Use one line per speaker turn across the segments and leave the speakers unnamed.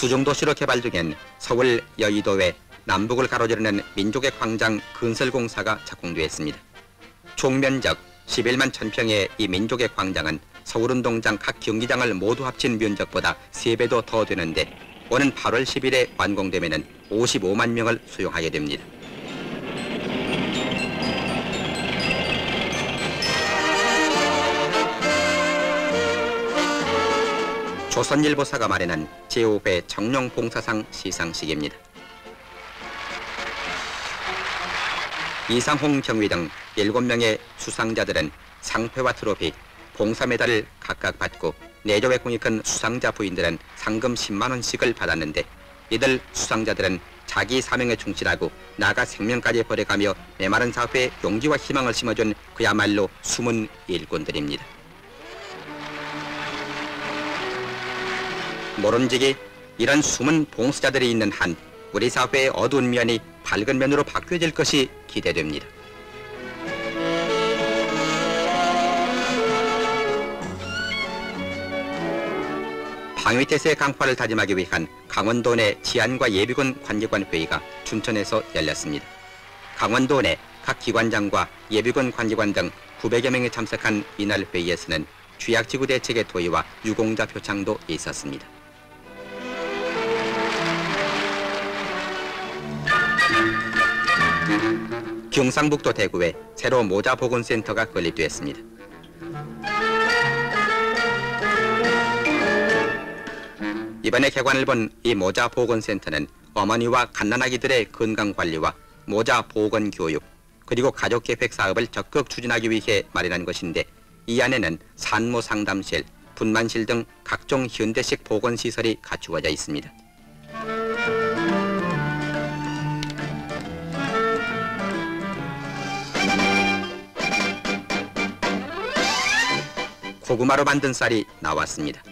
수중도시로 개발 중인 서울 여의도 외 남북을 가로지르는 민족의 광장 건설공사가 착공되었습니다. 총면적 11만 천평의 이 민족의 광장은 서울운동장 각 경기장을 모두 합친 면적보다 3배도 더 되는데 오는 8월 10일에 완공되면 55만 명을 수용하게 됩니다. 조선일보사가 마련한 제5회 정룡봉사상 시상식입니다. 이상홍 경위 등 7명의 수상자들은 상패와 트로피, 봉사메달을 각각 받고 내조에 공이 큰 수상자 부인들은 상금 10만원씩을 받았는데 이들 수상자들은 자기 사명에 충실하고 나가 생명까지 버려가며 메마른 사회에 용기와 희망을 심어준 그야말로 숨은 일꾼들입니다. 모름지기 이런 숨은 봉사자들이 있는 한 우리 사회의 어두운 면이 밝은 면으로 바뀌어질 것이 기대됩니다. 방위태세 강화를 다짐하기 위한 강원도 내 치안과 예비군 관계관 회의가 춘천에서 열렸습니다. 강원도 내 각 기관장과 예비군 관계관 등 900여 명이 참석한 이날 회의에서는 취약지구 대책의 도의와 유공자 표창도 있었습니다. 경상북도 대구에 새로 모자 보건센터가 건립되었습니다. 이번에 개관을 본 이 모자 보건센터는 어머니와 갓난아기들의 건강 관리와 모자 보건 교육 그리고 가족 계획 사업을 적극 추진하기 위해 마련한 것인데 이 안에는 산모 상담실, 분만실 등 각종 현대식 보건 시설이 갖추어져 있습니다. 고구마로 만든 쌀이 나왔습니다.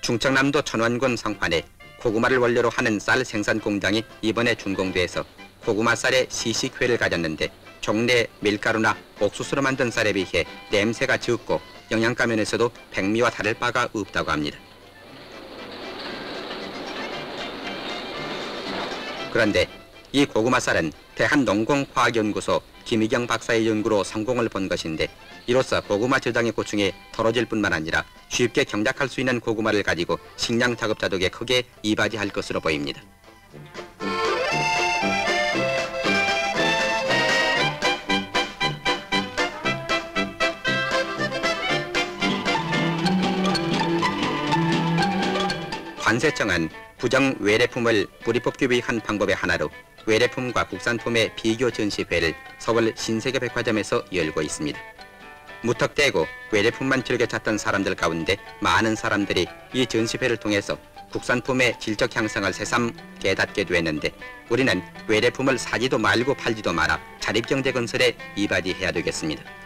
충청남도 천원군 성판에 고구마를 원료로 하는 쌀 생산 공장이 이번에 준공돼서 고구마 쌀의 시식회를 가졌는데 종래 밀가루나 옥수수로 만든 쌀에 비해 냄새가 적고 영양가 면에서도 백미와 다를 바가 없다고 합니다. 그런데 이 고구마 쌀은 대한농공과학연구소 김희경 박사의 연구로 성공을 본 것인데 이로써 고구마 저장의 고충이 덜어질 뿐만 아니라 쉽게 경작할 수 있는 고구마를 가지고 식량 작업 자독에 크게 이바지할 것으로 보입니다. 관세청은 부정 외래품을 뿌리 뽑기 위한 방법의 하나로 외래품과 국산품의 비교 전시회를 서울 신세계 백화점에서 열고 있습니다. 무턱대고 외래품만 즐겨 찾던 사람들 가운데 많은 사람들이 이 전시회를 통해서 국산품의 질적 향상을 새삼 깨닫게 됐는데 우리는 외래품을 사지도 말고 팔지도 마라 자립경제 건설에 이바지해야 되겠습니다.